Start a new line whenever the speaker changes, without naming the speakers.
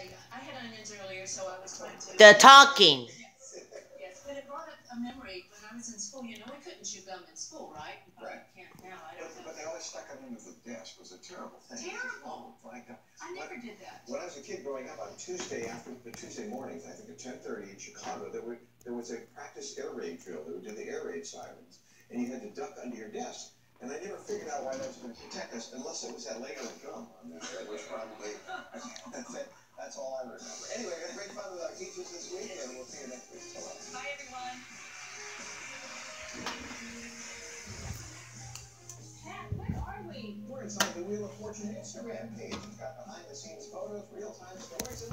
say, I had onions earlier, so I was trying to.
The talking.
Yes, but it brought up a memory when I was in school. You know, we couldn't chew gum in school, right? You probably
Right.
Can't now. I
But,
don't know.
but they always stuck it under the desk. It was a terrible thing.
Terrible.
My God.
Uh, I never did that.
When I was a kid growing up on Tuesday after the Tuesday mornings, I think at ten thirty in Chicago, there were there was a practice air raid drill. They would do the air raid sirens, and you had to duck under your desk. And I never figured out why that was going to protect us, unless it was that layer of gum on there, which probably that's all I remember. Anyway, we had great fun with our teachers this week, and we'll see you next week. Bye.
Bye, everyone. Pat, where are we?
We're inside the Wheel of Fortune Instagram page. We've got behind the scenes photos, real time stories.